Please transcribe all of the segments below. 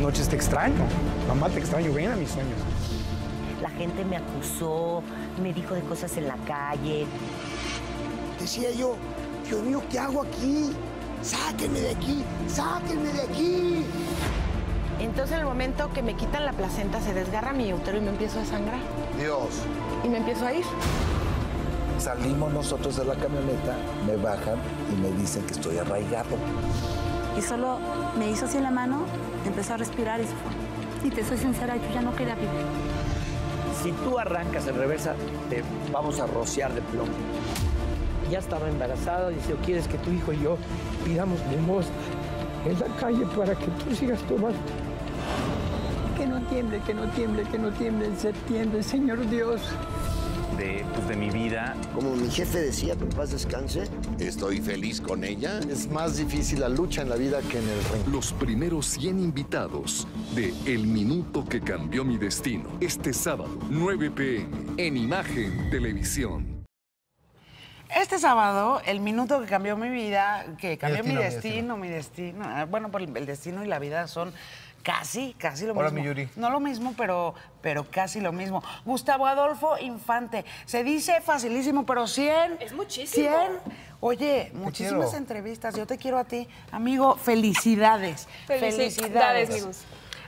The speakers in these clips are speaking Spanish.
noches te extraño. Mamá, te extraño. Ven a mis sueños. La gente me acusó, me dijo de cosas en la calle. Decía yo, Dios mío, ¿qué hago aquí? Sáquenme de aquí, sáquenme de aquí. Entonces, en el momento que me quitan la placenta, se desgarra mi útero y me empiezo a sangrar. Dios. Y me empiezo a ir. Salimos nosotros de la camioneta, me bajan y me dicen que estoy arraigado. Y solo me hizo así en la mano, empezó a respirar y se fue. Y te soy sincera, yo ya no quería vivir. Si tú arrancas en reversa, te vamos a rociar de plomo. Ya estaba embarazada, dice, ¿o quieres que tu hijo y yo pidamos limosna en la calle para que tú sigas tomando? Que no tiemble, que no tiemble, que no tiemble en septiembre, Señor Dios. De, pues, de mi vida. Como mi jefe decía, que en paz descanse. Estoy feliz con ella. Es más difícil la lucha en la vida que en el ring. Los primeros 100 invitados de El Minuto que Cambió Mi Destino. Este sábado, 9 pm, en Imagen Televisión. Este sábado, el minuto que cambió mi vida, que cambió mi destino, mi destino, ah, bueno, pues el destino y la vida son casi, casi lo Hola, mismo. mi Yuri. No lo mismo, pero, pero casi lo mismo. Gustavo Adolfo Infante. Se dice facilísimo, pero 100. Es muchísimo. 100. Oye, muchísimas quiero. entrevistas. Yo te quiero a ti, amigo. Felicidades. Felicidades, mi Gus.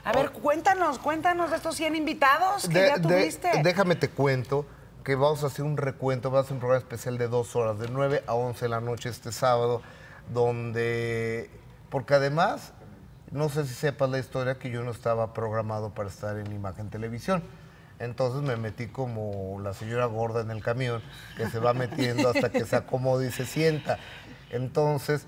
A ver, cuéntanos, cuéntanos de estos 100 invitados que De- ya de- tuviste. déjame te cuento que vamos a hacer un recuento, vamos a hacer un programa especial de dos horas, de 9 a 11 de la noche este sábado, donde, porque además, no sé si sepas la historia, que yo no estaba programado para estar en Imagen Televisión. Entonces me metí como la señora gorda en el camión, que se va metiendo hasta que se acomoda y se sienta. Entonces,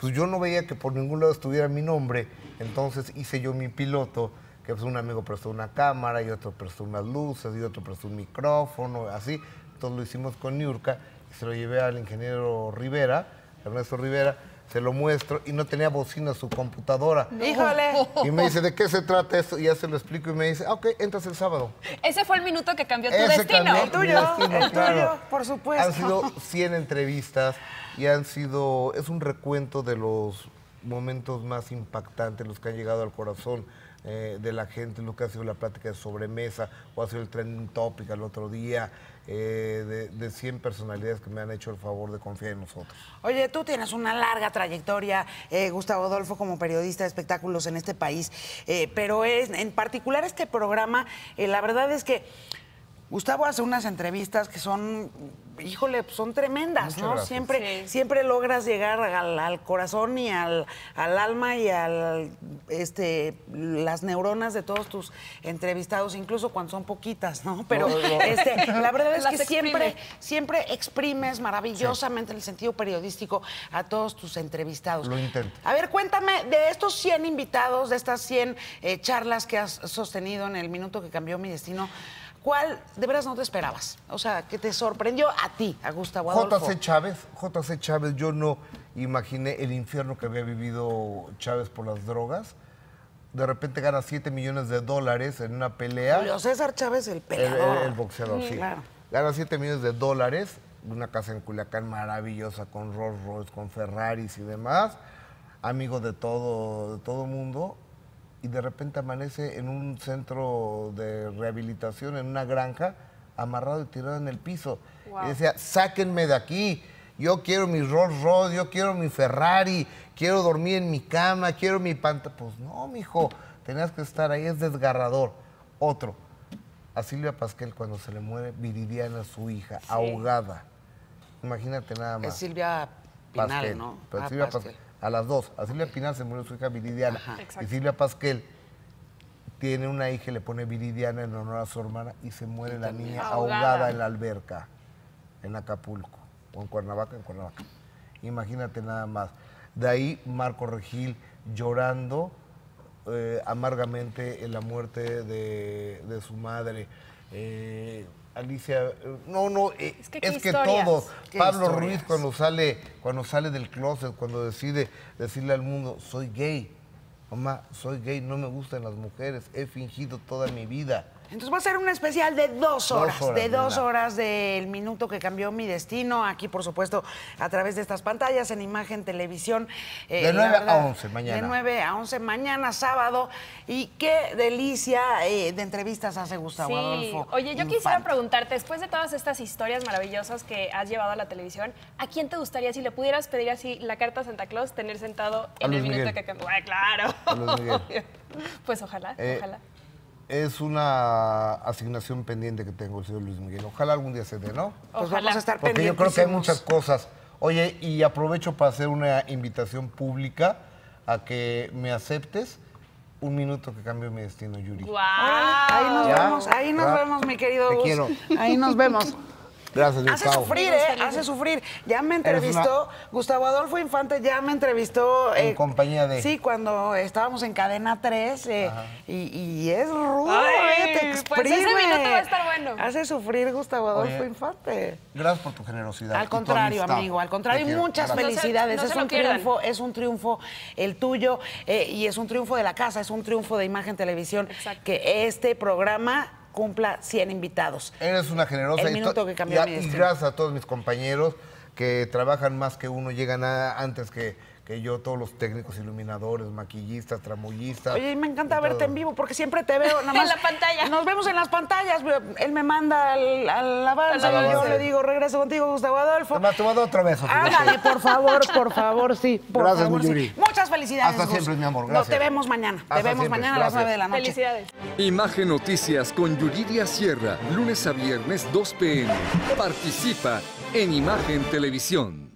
pues yo no veía que por ningún lado estuviera mi nombre, entonces hice yo mi piloto, que pues un amigo prestó una cámara y otro prestó unas luces y otro prestó un micrófono, así. Entonces lo hicimos con Niurka y se lo llevé al ingeniero Rivera, Ernesto Rivera, se lo muestro y no tenía bocina su computadora. Híjole. Y me dice, ¿de qué se trata esto? Y ya se lo explico y me dice, ah, ok, entras el sábado. Ese fue el minuto que cambió tu Ese destino. cambió El tuyo, destino, el claro. tuyo, por supuesto. Han sido 100 entrevistas y han sido, es un recuento de los momentos más impactantes, los que han llegado al corazón eh, de la gente, lo que ha sido la plática de sobremesa o ha sido el trending topic al otro día, eh, de, de 100 personalidades que me han hecho el favor de confiar en nosotros. Oye, tú tienes una larga trayectoria, eh, Gustavo Adolfo, como periodista de espectáculos en este país, pero es, en particular este programa, la verdad es que Gustavo hace unas entrevistas que son, híjole, son tremendas, Muchas ¿no? gracias. Siempre, Sí. siempre logras llegar al, al corazón y al, al alma y al este las neuronas de todos tus entrevistados, incluso cuando son poquitas, ¿no? Pero No, no. este, la verdad es que siempre, exprime. siempre exprimes maravillosamente el sentido periodístico a todos tus entrevistados. Lo intento. A ver, cuéntame de estos 100 invitados, de estas 100 eh, charlas que has sostenido en el minuto que cambió mi destino. ¿Cuál de veras no te esperabas? O sea, que te sorprendió a ti, a Gustavo Adolfo. JC Chávez, JC Chávez, yo no imaginé el infierno que había vivido Chávez por las drogas. De repente gana 7 millones de dólares en una pelea. Julio César Chávez, el El, peleador. el- el boxeador, sí. claro. Gana 7 millones de dólares, una casa en Culiacán maravillosa con Rolls Royce, con Ferraris y demás, amigo de todo, de todo mundo, y de repente amanece en un centro de rehabilitación, en una granja, amarrado y tirado en el piso. Y decía, sáquenme de aquí, yo quiero mi Rolls Royce, yo quiero mi Ferrari, quiero dormir en mi cama, quiero mi pantalla. Pues no, mijo, tenías que estar ahí, es desgarrador. Otro, a Silvia Pasquel cuando se le muere Viridiana, su hija, ahogada. Imagínate nada Es más. Silvia Pinal, Pasquel. ¿no? Pero Ah, Silvia Pasquel. Pasquel. A las dos. A Silvia Pinal se murió su hija Viridiana. Ajá. Y Silvia Pasquel tiene una hija y le pone Viridiana en honor a su hermana y se muere la niña ahogada. Ahogada. en la alberca, en Acapulco. O en Cuernavaca, en Cuernavaca. Imagínate nada más. De ahí Marco Regil llorando eh, amargamente en la muerte de, de su madre. Eh, Alicia, no, no, eh, Es que es. Qué Pablo historias. Ruiz cuando sale, cuando sale del closet, cuando decide decirle al mundo, soy gay. Mamá, soy gay, no me gustan las mujeres, he fingido toda mi vida. Entonces va a ser un especial de dos Dos horas, de dos horas del minuto que cambió mi destino. Aquí, por supuesto, a través de estas pantallas, en imagen, televisión. eh, De la 9 a verdad, 11 mañana. De 9 a 11 mañana, sábado. Y qué delicia eh, de entrevistas hace Gustavo Sí. Adolfo. Oye, yo Infante. quisiera preguntarte, después de todas estas historias maravillosas que has llevado a la televisión, ¿a quién te gustaría, si le pudieras pedir así la carta a Santa Claus, tener sentado en Luis el minuto Miguel. que cambió? Ay, claro. A Luis Miguel. Pues ojalá, Eh, ojalá. Es una asignación pendiente que tengo el señor Luis Miguel. Ojalá algún día se dé, ¿no? Pues vamos a estar Porque yo creo que hay muchas cosas. Oye, y aprovecho para hacer una invitación pública a que me aceptes un minuto que cambió mi destino, Yuri. Ahí nos ¿Ya? vemos, ahí nos ¿Ya? vemos, mi querido Te quiero. Ahí nos vemos. Gracias, Hace Gustavo. sufrir, ¿eh? Hace sufrir. Ya me entrevistó, Gustavo Adolfo Infante ya me entrevistó. En eh, compañía de- Sí, cuando estábamos en Cadena 3. eh, y, y es rudo, Ay, eh, te pues exprime. ese minuto va a estar bueno. Hace sufrir Gustavo Adolfo Oye, Infante. Gracias por tu generosidad. Al contrario, amigo, al contrario, y muchas Gracias. felicidades. No se- no es un pierdan. triunfo, es un triunfo el tuyo eh, y es un triunfo de la casa, es un triunfo de Imagen Televisión que este programa cumpla 100 invitados. Eres una generosa. El y minuto to- que cambió y a- mi destino. gracias a todos mis compañeros que trabajan más que uno, llegan a- antes que, que yo, todos los técnicos, iluminadores, maquillistas, tramoyistas. Oye, y me encanta y verte todo. en vivo porque siempre te veo nada En más. la pantalla. Nos vemos en las pantallas. Él me manda al, al avance Al y yo le digo, regreso contigo, Gustavo Adolfo. Te te voy a dar otro beso. Ándale, por favor, por favor, sí. Por Gracias, favor, mi sí. Yuri. Muchas felicidades. Hasta Gus. siempre, mi amor, No, te vemos mañana. Hasta te vemos siempre, mañana a las gracias. 9 de la noche. Felicidades. Imagen Noticias con Yuridia Sierra, lunes a viernes 2 pm. Participa en Imagen Televisión.